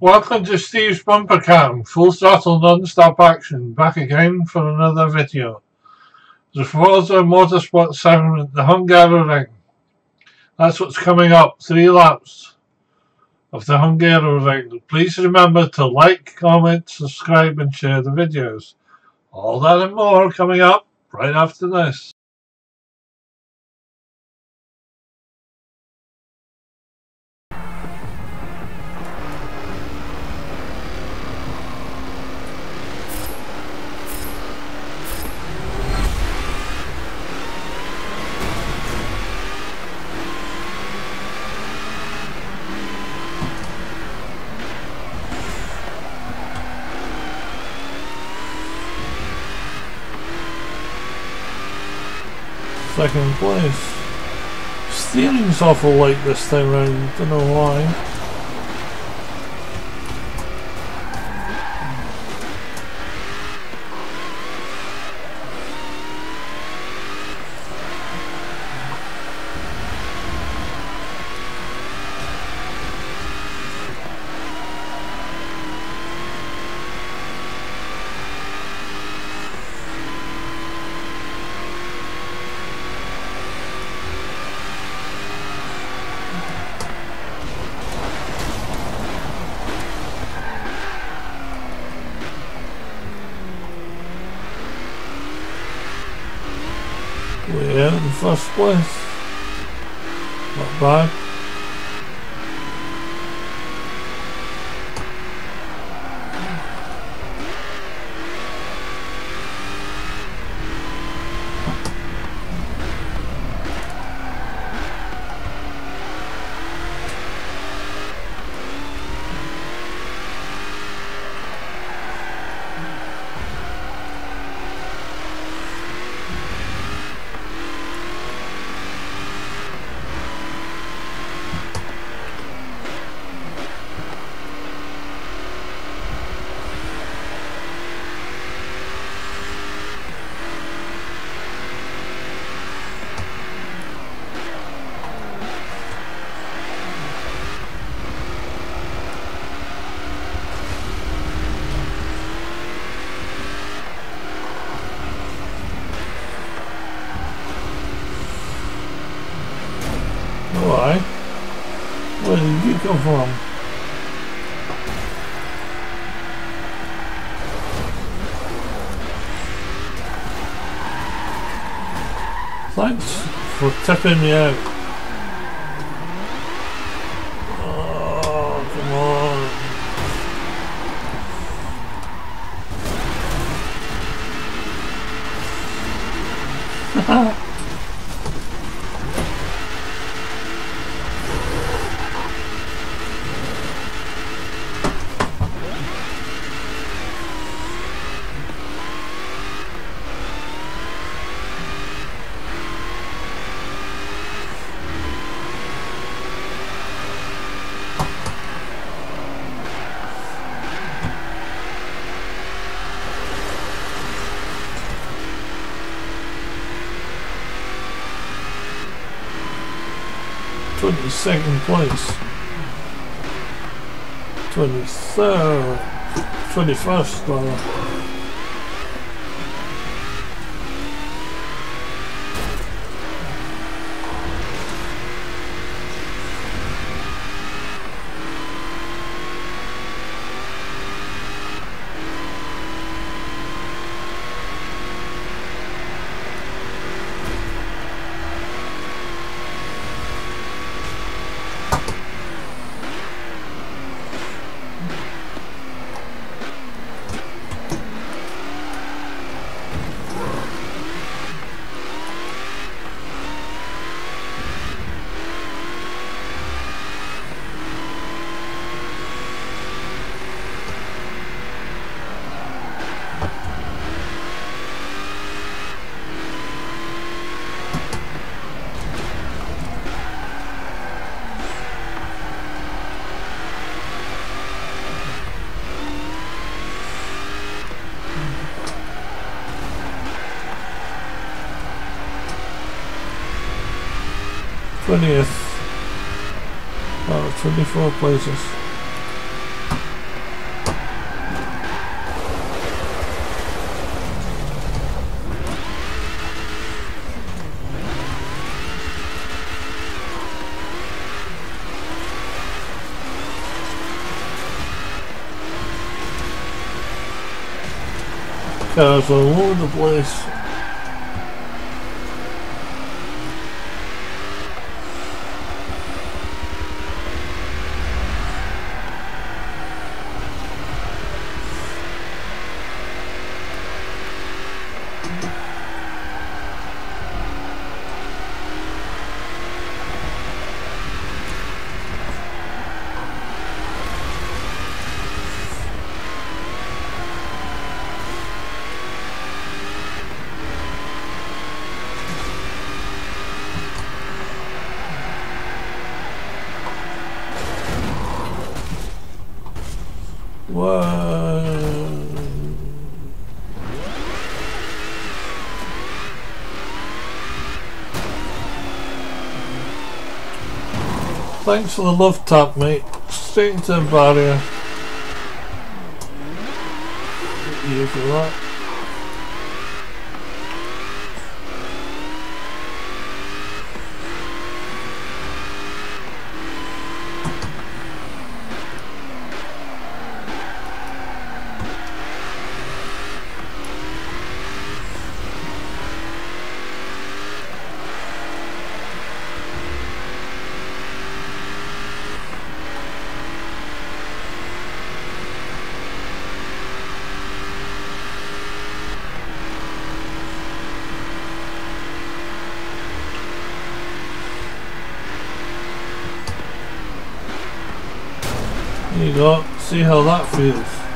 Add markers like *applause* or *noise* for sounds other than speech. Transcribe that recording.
Welcome to Steve's Bumper Cam, full throttle non-stop action, back again for another video. The Forza Motorsport 7 at the Hungaroring. That's what's coming up, three laps of the Hungaroring. Please remember to like, comment, subscribe and share the videos. All that and more coming up right after this. Second place. Steering's awful light this time round, don't know why. Yeah, in first place. Not bad. Thanks for tipping me out. Oh, come on. Ha *laughs* 22nd place. 23rd, 21st rather. 20th Oh, 24 places. That was all over the place. Thanks for the love tap, mate. Straight into the barrier. Get You for that. You go, see how that feels.